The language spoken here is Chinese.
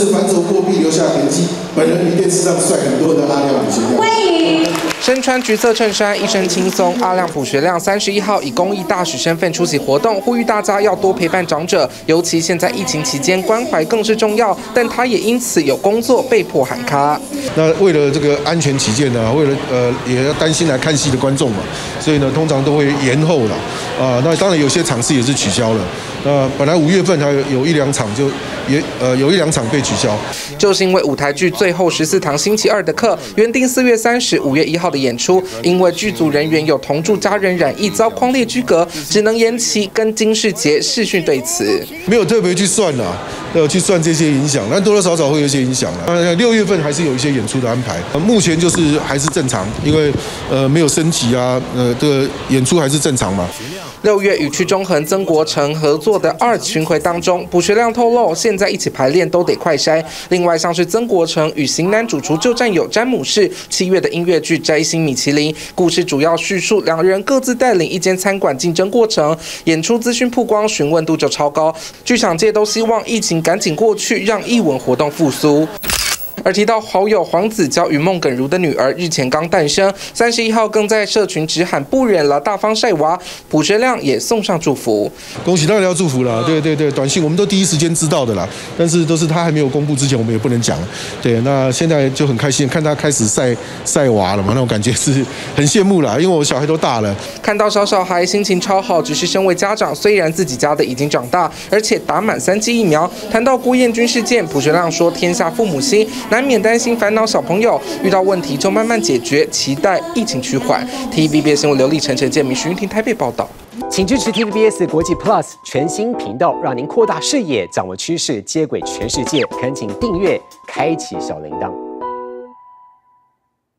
是反走过必留下痕迹，本人比电视上帅很多的阿亮补学亮。欢迎。身穿橘色衬衫，一身轻松，阿亮普学亮三十一号以公益大使身份出席活动，呼吁大家要多陪伴长者，尤其现在疫情期间，关怀更是重要。但他也因此有工作被迫喊卡。那为了这个安全起见呢，为了呃也要担心来看戏的观众嘛，所以呢通常都会延后了啊。那当然有些场次也是取消了。那本来五月份还有有一两场就也呃有一两场被取消，就是因为舞台剧《最后十四堂星期二的课》原定四月三十、五月一号的演出，因为剧组人员有同住家人染疫遭框列居隔，只能延期。跟金世杰视讯对此，没有特别去算啦，要去算这些影响，但多多少少会有一些影响了。呃，六月份还是有一些演出的安排，目前就是还是正常，因为呃没有升级啊，呃这个演出还是正常嘛。六月与屈中恒、曾国成合作的二巡回当中，卜学亮透露，现在一起排练都得快筛。另外，像是曾国成与型男主厨旧战友詹姆士，七月的音乐剧《摘星米其林》，故事主要叙述两人各自带领一间餐馆竞争过程，演出资讯曝光询问度就超高。剧场界都希望疫情赶紧过去，让艺文活动复苏。而提到好友黄子佼与孟耿如的女儿日前刚诞生，三十一号更在社群直喊不忍了，大方晒娃。朴学亮也送上祝福，恭喜当然要祝福了。对对对，短信我们都第一时间知道的啦，但是都是他还没有公布之前，我们也不能讲。对，那现在就很开心，看他开始晒晒娃了嘛，那种感觉是很羡慕啦，因为我小孩都大了，看到小小孩心情超好。只是身为家长，虽然自己家的已经长大，而且打满三剂疫苗。谈到郭彦军事件，朴学亮说：天下父母心。难免担心烦恼小朋友遇到问题就慢慢解决，期待疫情趋缓。TVBS 新闻刘立成、陈建明、徐云婷台北报道，请支持 TVBS 国际 Plus 全新频道，让您扩大视野，掌握趋势，接轨全世界。恳请订阅，开启小铃铛。